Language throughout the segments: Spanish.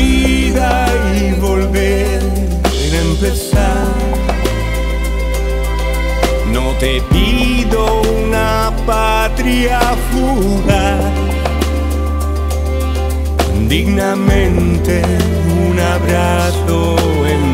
vida y volver a empezar. No te pido una patria fugaz, dignamente un abrazo, en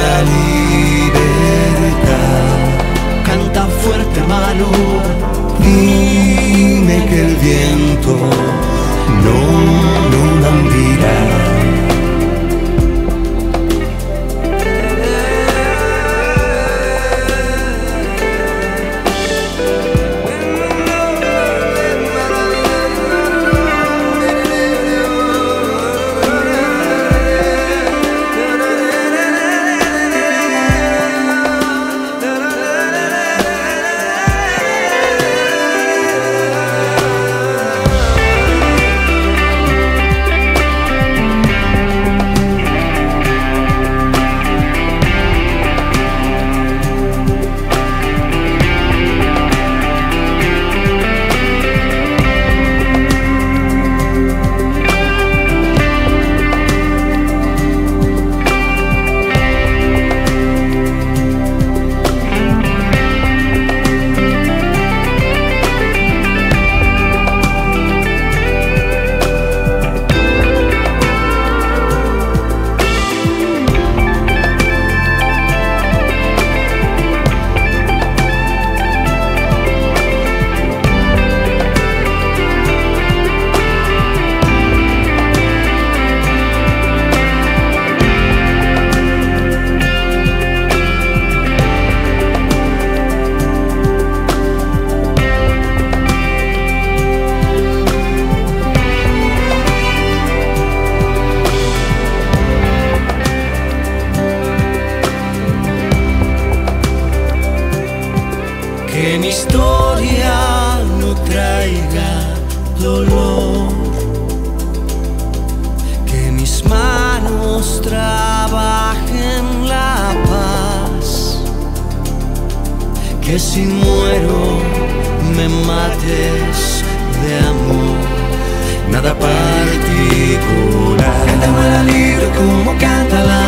la libertad. Canta fuerte mano. Dime que el viento no, no. Que mi historia no traiga dolor. Que mis manos trabajen la paz. Que si muero me mates de amor. Nada particular. Canta libre como canta la